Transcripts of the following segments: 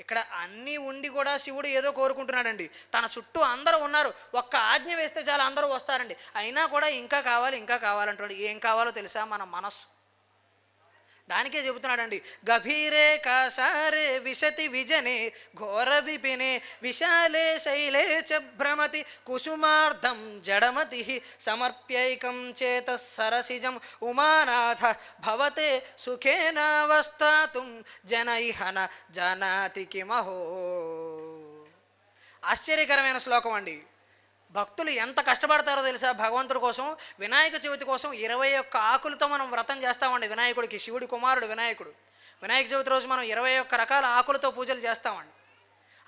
ఇక్కడ అన్నీ ఉండి కూడా శివుడు ఏదో కోరుకుంటున్నాడండి. తన చుట్టూ అందరూ ఉన్నారు. ఒక్క ఆజ్ఞ వేస్తే చాలా అందరూ వస్తారండి. అయినా కూడా ఇంకా కావాలి ఇంకా కావాలంటాడు ఏం కావాలో తెలుసా? మన మనస్సు. దానికే చెబుతున్నాడండి. గభీరే కాసారే విశతి విజనే ఘోర విపినే విశాలే శైలే చ భ్రమతి కుసుమార్థం జడమతి సమర్ప్యైకం చేత సరసిజం ఉమానాథ భవతే సుఖేనావస్థాతుం జనైహన జానాతి కిమహో ఆశ్చర్యకరమైన శ్లోకం అండి. భక్తులు ఎంత కష్టపడతారో తెలుసా? భగవంతుడి కోసం వినాయక చవితి కోసం ఇరవై ఒక్క ఆకులతో మనం వ్రతం చేస్తామండి. వినాయకుడికి శివుడి కుమారుడు వినాయకుడు. వినాయక చవితి రోజు మనం ఇరవై ఒక్క రకాల ఆకులతో పూజలు చేస్తామండి.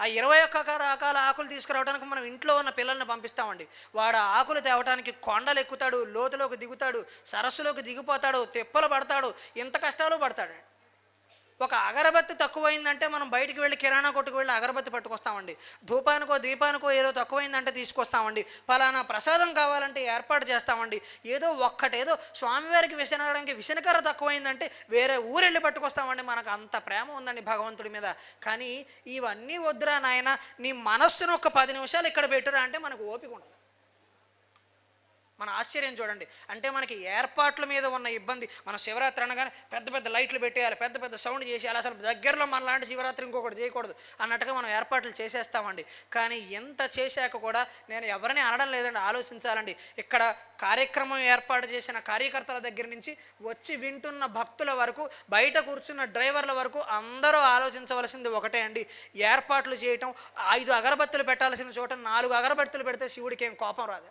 ఆ ఇరవై ఒక్క రకాల ఆకులు తీసుకురావడానికి మనం ఇంట్లో ఉన్న పిల్లల్ని పంపిస్తామండి. వాడు ఆకులు తేవటానికి కొండలు ఎక్కుతాడు లోతులోకి దిగుతాడు సరస్సులోకి దిగిపోతాడు తిప్పలు పడతాడు ఇంత కష్టాలు పడతాడు. ఒక అగరబత్తి తక్కువైందంటే మనం బయటికి వెళ్ళి కిరాణా కొట్టుకు వెళ్ళి అగరబత్తి పట్టుకొస్తామండి. ధూపానికో దీపానికో ఏదో తక్కువైందంటే తీసుకొస్తామండి. ఫలానా ప్రసాదం కావాలంటే ఏర్పాటు చేస్తామండి. ఏదో ఒక్కటేదో స్వామివారికి విసనడానికి విసనకర్ర తక్కువైందంటే వేరే ఊరెళ్ళి పట్టుకొస్తామండి. మనకు అంత ప్రేమ ఉందండి భగవంతుడి మీద. కానీ ఇవన్నీ వద్దురా నాయన నీ మనస్సును ఒక పది నిమిషాలు ఇక్కడ పెట్టురా అంటే మనకు ఓపిక ఉండదు. మన ఆశ్చర్యం చూడండి. అంటే మనకి ఏర్పాట్ల మీద ఉన్న ఇబ్బంది మన శివరాత్రి అనగానే పెద్ద పెద్ద లైట్లు పెట్టేయాలి పెద్ద పెద్ద సౌండ్ చేసేయాలి. అసలు దగ్గరలో మనలాంటి శివరాత్రి ఇంకొకటి చేయకూడదు అన్నట్టుగా మనం ఏర్పాట్లు చేసేస్తామండి. కానీ ఎంత చేశాక కూడా నేను ఎవరిని అనడం లేదండి ఆలోచించాలండి. ఇక్కడ కార్యక్రమం ఏర్పాటు చేసిన కార్యకర్తల దగ్గర నుంచి వచ్చి వింటున్న భక్తుల వరకు బయట కూర్చున్న డ్రైవర్ల వరకు అందరూ ఆలోచించవలసింది ఒకటే అండి. ఏర్పాట్లు చేయటం ఐదు అగరబత్తులు పెట్టాల్సిన చోట నాలుగు అగరబత్తులు పెడితే శివుడికి ఏం కోపం రాదు.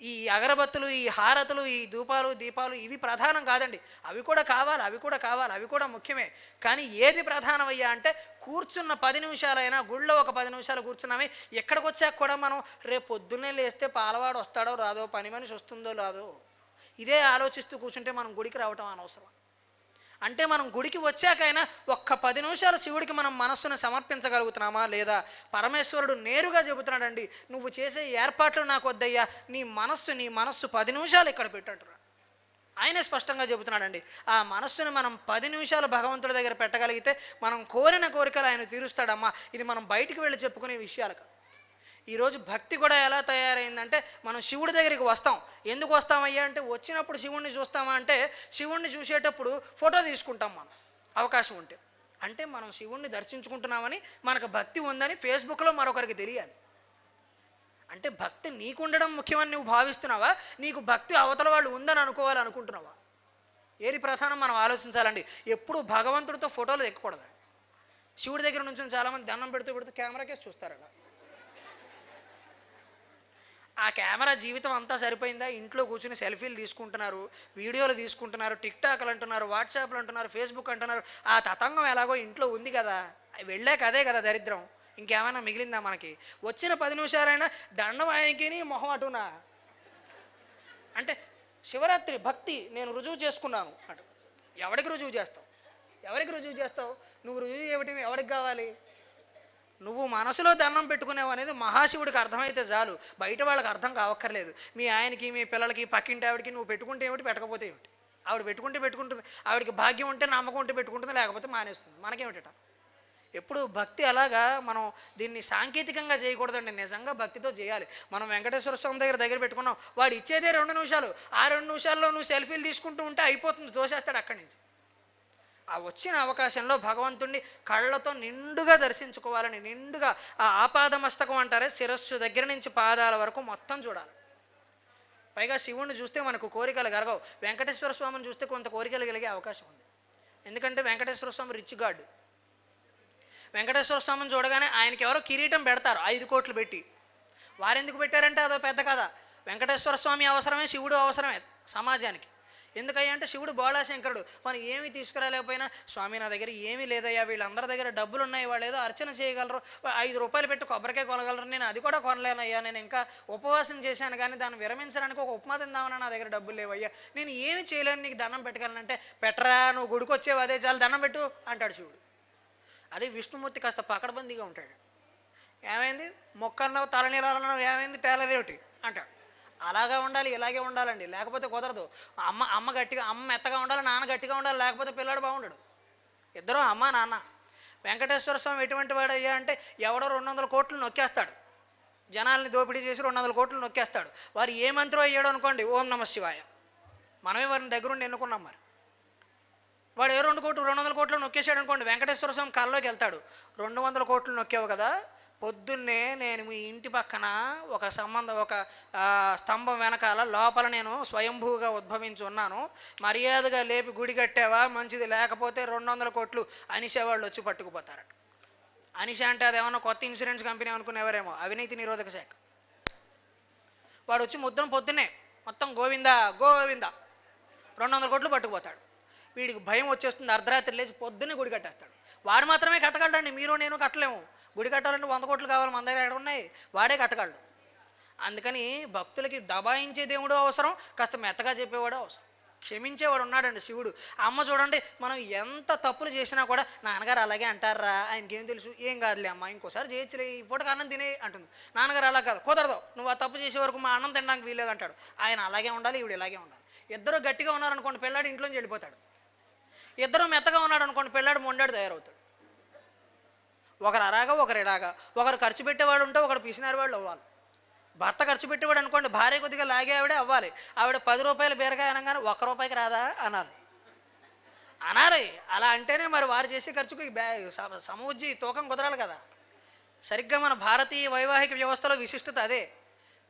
ఈ అగరబత్తులు ఈ హారతులు ఈ ధూపాలు దీపాలు ఇవి ప్రధానం కాదండి. అవి కూడా కావాలి అవి కూడా కావాలి అవి కూడా ముఖ్యమే. కానీ ఏది ప్రధానమయ్యా అంటే కూర్చున్న పది నిమిషాలైనా గుళ్ళో ఒక పది నిమిషాలు కూర్చున్నామే. ఎక్కడికి వచ్చాక కూడా మనం రేపు పొద్దున్నే లేస్తే పాలవాడు వస్తాడో రాదో పని మనిషి వస్తుందో రాదో ఇదే ఆలోచిస్తూ కూర్చుంటే మనం గుడికి రావటం అనవసరం. అంటే మనం గుడికి వచ్చాకైనా ఒక్క పది నిమిషాలు శివుడికి మనం మనస్సును సమర్పించగలుగుతున్నామా లేదా? పరమేశ్వరుడు నేరుగా చెబుతున్నాడండి నువ్వు చేసే ఏర్పాట్లు నాకు వద్దయ్యా నీ మనస్సు నీ మనస్సు పది నిమిషాలు ఇక్కడ పెట్టంటురా. ఆయనే స్పష్టంగా చెబుతున్నాడండి ఆ మనస్సును మనం పది నిమిషాలు భగవంతుడి దగ్గర పెట్టగలిగితే మనం కోరిన కోరికలు ఆయన తీరుస్తాడమ్మా. ఇది మనం బయటికి వెళ్ళి చెప్పుకునే విషయాలు కాదు. ఈరోజు భక్తి కూడా ఎలా తయారైందంటే మనం శివుడి దగ్గరికి వస్తాం. ఎందుకు వస్తామయ్యా అంటే వచ్చినప్పుడు శివుణ్ణి చూస్తామా అంటే శివుణ్ణి చూసేటప్పుడు ఫోటో తీసుకుంటాం మనం. అవకాశం ఉంటే. అంటే మనం శివుణ్ణి దర్శించుకుంటున్నామని మనకు భక్తి ఉందని ఫేస్బుక్లో మరొకరికి తెలియాలి. అంటే భక్తి నీకుండడం ముఖ్యమని నువ్వు భావిస్తున్నావా? నీకు భక్తి అవతల వాళ్ళు ఉందని అనుకోవాలి అనుకుంటున్నావా ఏది ప్రధానం మనం ఆలోచించాలండి. ఎప్పుడు భగవంతుడితో ఫోటోలు ఎక్కకూడదు. శివుడి దగ్గర నుంచి చాలామంది దండం పెడుతూ పెడుతూ కెమెరాకేసి చూస్తారు ఆ కెమెరా జీవితం అంతా సరిపోయిందా? ఇంట్లో కూర్చుని సెల్ఫీలు తీసుకుంటున్నారు వీడియోలు తీసుకుంటున్నారు టిక్టాక్లు అంటున్నారు వాట్సాప్లు అంటున్నారు ఫేస్బుక్ అంటున్నారు. ఆ తతంగం ఎలాగో ఇంట్లో ఉంది కదా. వెళ్ళాక అదే కదా దరిద్రం. ఇంకేమైనా మిగిలిందా మనకి? వచ్చిన పది నిమిషాలైనా దండం ఆయనకి మొహం అటునా? అంటే శివరాత్రి భక్తి నేను రుజువు చేసుకున్నాను అటు ఎవరికి రుజువు చేస్తావు? ఎవరికి రుజువు చేస్తావు? నువ్వు రుజువు ఏమిటి ఎవరికి కావాలి? నువ్వు మనసులో దండం పెట్టుకునేవు అనేది మహాశివుడికి అర్థమైతే చాలు. బయట వాళ్ళకి అర్థం కావక్కర్లేదు. మీ ఆయనకి మీ పిల్లలకి పక్కింటి ఆవిడకి నువ్వు పెట్టుకుంటే ఏమిటి పెట్టకపోతే ఏమిటి? ఆవిడ పెట్టుకుంటే పెట్టుకుంటుంది ఆవిడకి భాగ్యం ఉంటే నమ్మకం ఉంటే పెట్టుకుంటుంది లేకపోతే మానేస్తుంది. మనకేమిట ఎప్పుడు భక్తి అలాగా మనం దీన్ని సాంకేతికంగా చేయకూడదండి. నిజంగా భక్తితో చేయాలి. మనం వెంకటేశ్వర స్వామి దగ్గర దగ్గర పెట్టుకున్నాం. వాడు ఇచ్చేదే రెండు నిమిషాలు. ఆ రెండు నిమిషాల్లో నువ్వు సెల్ఫీలు తీసుకుంటూ ఉంటే అయిపోతుంది. తోసేస్తాడు అక్కడి నుంచి. ఆ వచ్చిన అవకాశంలో భగవంతుణ్ణి కళ్ళతో నిండుగా దర్శించుకోవాలని నిండుగా ఆ ఆపాదమస్తకం అంటారే శిరస్సు దగ్గర నుంచి పాదాల వరకు మొత్తం చూడాలి. పైగా శివుణ్ణి చూస్తే మనకు కోరికలు కలగవు. వెంకటేశ్వర స్వామిని చూస్తే కొంత కోరికలు కలిగే అవకాశం ఉంది. ఎందుకంటే వెంకటేశ్వర స్వామి రిచ్ గాడ్. వెంకటేశ్వర స్వామిని చూడగానే ఆయనకి ఎవరో కిరీటం పెడతారు ఐదు కోట్లు పెట్టి. వారెందుకు పెట్టారంటే అదో పెద్ద కథ. వెంకటేశ్వర స్వామి అవసరమే శివుడు అవసరమే సమాజానికి. ఎందుకయ్యా అంటే శివుడు బోళాశంకరుడు. మనం ఏమి తీసుకురాలేకపోయినా స్వామి నా దగ్గర ఏమీ లేదయ్యా వీళ్ళందరి దగ్గర డబ్బులు ఉన్నాయి వాళ్ళు ఏదో అర్చన చేయగలరు. ఐదు రూపాయలు పెట్టి కొబ్బరికాయ కొనగలరు. నేను అది కూడా కొనలేనయ్యా నేను ఇంకా ఉపవాసం చేశాను కానీ దాన్ని విరమించడానికి ఒక ఉప్మా తిందామని నా దగ్గర డబ్బులు లేవయ్యా. నేను ఏమి చేయలేను నీకు దండం పెట్టగలనంటే పెట్టరా నువ్వు గుడికి వచ్చేవి అదే చాలు దండం పెట్టు అంటాడు శివుడు. అదే విష్ణుమూర్తి కాస్త పకడబందీగా ఉంటాడు. ఏమైంది? మొక్కన్నావు తలనీరాలన్నావు ఏమైంది? తేలదేమిటి? అంటాడు. అలాగా ఉండాలి ఇలాగే ఉండాలండి. లేకపోతే కుదరదు. అమ్మ అమ్మ గట్టిగా అమ్మ మెత్తగా ఉండాలి నాన్న గట్టిగా ఉండాలి లేకపోతే పిల్లాడు బాగుండడు. ఇద్దరు అమ్మ నాన్న. వెంకటేశ్వర స్వామి ఎటువంటి వాడు అయ్యా అంటే ఎవడో రెండు వందల కోట్లు నొక్కేస్తాడు. జనాల్ని దోపిడీ చేసి రెండు వందల కోట్లు నొక్కేస్తాడు. వారు ఏ మంత్రో అయ్యాడు అనుకోండి ఓం నమ శివాయ. మనమే వారిని దగ్గరుండి ఎన్నుకున్నాం మరి. వాడు ఏ రెండు కోట్లు రెండు వందల కోట్లు నొక్కేసాడు అనుకోండి వెంకటేశ్వర స్వామి కళ్ళలోకి వెళ్తాడు. రెండు వందల కోట్లు నొక్కావు కదా పొద్దున్నే నేను మీ ఇంటి పక్కన ఒక సంబంధం ఒక స్తంభం వెనకాల లోపల నేను స్వయంభూగా ఉద్భవించి ఉన్నాను మర్యాదగా లేపి గుడి కట్టావా? మంచిది. లేకపోతే రెండు వందల కోట్లు అనిసేవాళ్ళు వచ్చి పట్టుకుపోతారట. అనిష అంటే అదేమన్నా కొత్త ఇన్సూరెన్స్ కంపెనీ అనుకునేవారేమో. అవినీతి నిరోధక శాఖ. వాడు వచ్చి ముద్దన పొద్దున్నే మొత్తం గోవిందా గోవిందా రెండు వందల కోట్లు పట్టుకుపోతాడు. వీడికి భయం వచ్చేస్తుంది. అర్ధరాత్రి లేచి పొద్దున్నే గుడి కట్టేస్తాడు. వాడు మాత్రమే కట్టగలడండి. మీరు నేను కట్టలేము. గుడి కట్టాలంటే వంద కోట్లు కావాలి మన దగ్గర ఎక్కడ ఉన్నాయి వాడే కట్టగలడు. అందుకని భక్తులకి దబాయించే దేవుడు అవసరం కాస్త మెత్తగా చెప్పేవాడు అవసరం. క్షమించేవాడు ఉన్నాడండి శివుడు. అమ్మ చూడండి మనం ఎంత తప్పులు చేసినా కూడా నాన్నగారు అలాగే అంటారా? ఆయనకి ఏం తెలుసు? ఏం కాదులే అమ్మ ఇంకోసారి చేయొచ్చులే ఈ పూటకి అన్నం తినే అంటుంది. నాన్నగారు అలా కాదు కుదరదు నువ్వు ఆ తప్పు చేసే వరకు మా అన్నం తినడానికి వీలేదు అంటాడు ఆయన అలాగే ఉండాలి ఈవిడ ఇలాగే ఉండాలి. ఇద్దరు గట్టిగా ఉన్నారనుకోండి పిల్లాడు ఇంట్లోంచి వెళ్ళిపోతాడు. ఇద్దరు మెత్తగా ఉన్నాడు అనుకోండి పిల్లాడు మొండాడు తయారవుతాడు. ఒకరు అరాగా ఒకరు ఇలాగా ఒకరు ఖర్చు పెట్టేవాడు ఉంటే ఒకరు పిసినారు వాళ్ళు అవ్వాలి. భర్త ఖర్చు పెట్టేవాడు అనుకోండి భార్య కొద్దిగా లాగే ఆవిడే అవ్వాలి. ఆవిడ పది రూపాయలు బీరకాయ అనగానే ఒక్క రూపాయికి రాదా? అనాలి. అనాలి. అలా అంటేనే మరి వారు చేసే ఖర్చుకు ఈ సమ- తూకం కుదరాలి కదా. సరిగ్గా మన భారతీయ వైవాహిక వ్యవస్థలో విశిష్టత అదే.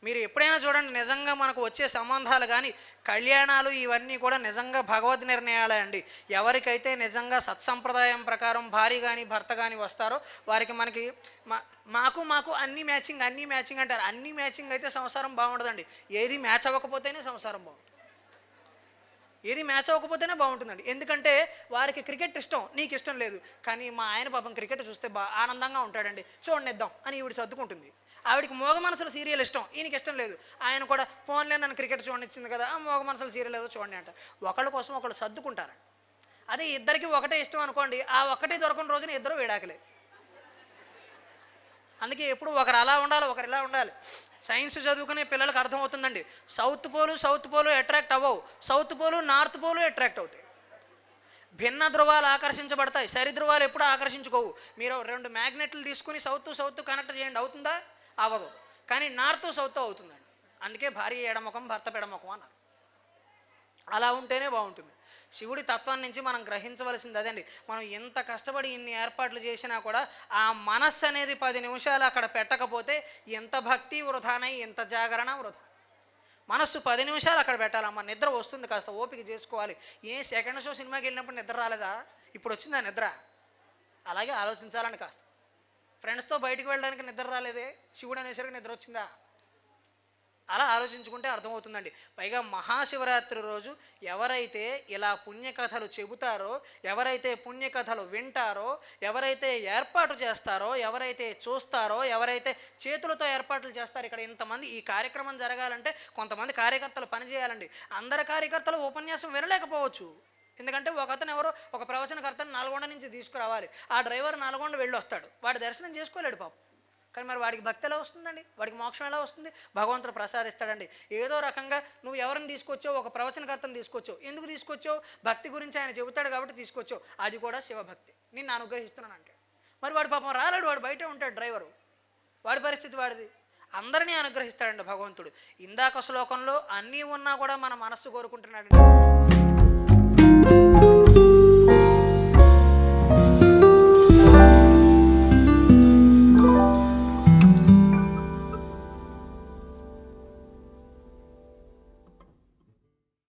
మీరు ఎప్పుడైనా చూడండి నిజంగా మనకు వచ్చే సంబంధాలు కానీ కళ్యాణాలు ఇవన్నీ కూడా నిజంగా భగవద్ నిర్ణయాలే అండి. ఎవరికైతే నిజంగా సత్సంప్రదాయం ప్రకారం భార్య కానీ భర్త కానీ వస్తారో వారికి మనకి మా మాకు మాకు అన్ని మ్యాచింగ్ అన్ని మ్యాచింగ్ అంటారు. అన్ని మ్యాచింగ్ అయితే సంసారం బాగుండదండి. ఏది మ్యాచ్ అవ్వకపోతేనే సంసారం బాగుంటుంది ఏది మ్యాచ్ అవ్వకపోతేనే బాగుంటుందండి. ఎందుకంటే వారికి క్రికెట్ ఇష్టం నీకు ఇష్టం లేదు. కానీ మా ఆయన పాపం క్రికెట్ చూస్తే బా ఆనందంగా ఉంటాడండి. చూడనిద్దాం అని ఈవిడ సర్దుకుంటుంది. ఆవిడికి మోగ మనసుల సీరియల్ ఇష్టం. ఈయనకి ఇష్టం లేదు. ఆయన కూడా ఫోన్లే నన్ను క్రికెట్ చూడనిచ్చింది కదా ఆ మోగ మనసుల సీరియల్ ఏదో చూడండి అంటారు ఒకళ్ళ కోసం ఒకళ్ళు సర్దుకుంటారు. అదే ఇద్దరికి ఒకటే ఇష్టం అనుకోండి ఆ ఒక్కటే దొరకని రోజున ఇద్దరు విడాకలే. అందుకే ఎప్పుడు ఒకరు అలా ఉండాలి ఒకరు ఇలా ఉండాలి. సైన్స్ చదువుకునే పిల్లలకు అర్థమవుతుందండి. South pole south pole attract అవ్వవు. South pole north pole attract అవుతాయి. భిన్న ధృవాలు ఆకర్షించబడతాయి. సరి ధృవాలు ఎప్పుడు ఆకర్షించుకోవు. మీరు రెండు మ్యాగ్నెట్లు తీసుకుని సౌత్ సౌత్ కనెక్ట్ చేయండి. అవుతుందా? అవ్వదు కానీ నార్త్ సౌత్ అవుతుందండి. అందుకే భార్య ఎడముఖం భర్త పెడముఖం అన్నారు. అలా ఉంటేనే బాగుంటుంది. శివుడి తత్వం నుంచి మనం గ్రహించవలసింది అదండి. మనం ఎంత కష్టపడి ఇన్ని ఏర్పాట్లు చేసినా కూడా ఆ మనస్సు అనేది పది నిమిషాలు అక్కడ పెట్టకపోతే ఎంత భక్తి వృధానై ఎంత జాగరణ వృధా. మనస్సు పది నిమిషాలు అక్కడ పెట్టాలమ్మ. నిద్ర వస్తుంది కాస్త ఓపిక చేసుకోవాలి. ఏ సెకండ్ షో సినిమాకి వెళ్ళినప్పుడు నిద్ర రాలేదా? ఇప్పుడు వచ్చిందా నిద్ర? అలాగే ఆలోచించాలని కాస్త. ఫ్రెండ్స్తో బయటకు వెళ్ళడానికి నిద్ర రాలేదే? శివుడు అనేసరికి నిద్ర వచ్చిందా? అలా ఆలోచించుకుంటే అర్థమవుతుందండి. పైగా మహాశివరాత్రి రోజు ఎవరైతే ఇలా పుణ్యకథలు చెబుతారో ఎవరైతే పుణ్యకథలు వింటారో ఎవరైతే ఏర్పాటు చేస్తారో ఎవరైతే చూస్తారో ఎవరైతే చేతులతో ఏర్పాట్లు చేస్తారో ఇక్కడ ఇంతమంది ఈ కార్యక్రమం జరగాలంటే కొంతమంది కార్యకర్తలు పనిచేయాలండి. అందరి కార్యకర్తలు ఉపన్యాసం వినలేకపోవచ్చు. ఎందుకంటే ఒక అతను ఎవరో ఒక ప్రవచనకర్తను నల్గొండ నుంచి తీసుకురావాలి. ఆ డ్రైవర్ నల్గొండ వెళ్ళి వస్తాడు వాడి దర్శనం చేసుకోలేడు పాపం. కానీ మరి వాడికి భక్తి ఎలా వస్తుందండి? వాడికి మోక్షం ఎలా వస్తుంది? భగవంతుడు ప్రసాదిస్తాడండి. ఏదో రకంగా నువ్వు ఎవరిని తీసుకొచ్చావు? ఒక ప్రవచనకర్తను తీసుకొచ్చావు. ఎందుకు తీసుకొచ్చావు? భక్తి గురించి ఆయన చెబుతాడు కాబట్టి తీసుకొచ్చావు. అది కూడా శివభక్తి. నిన్ను అనుగ్రహిస్తున్నాను అంటాడు మరి వాడు పాపం రాలేడు. వాడు బయటే ఉంటాడు డ్రైవరు. వాడి పరిస్థితి వాడిది. అందరినీ అనుగ్రహిస్తాడండి భగవంతుడు. ఇందాక శ్లోకంలో అన్నీ ఉన్నా కూడా మన మనస్సు కోరుకుంటున్నాడు you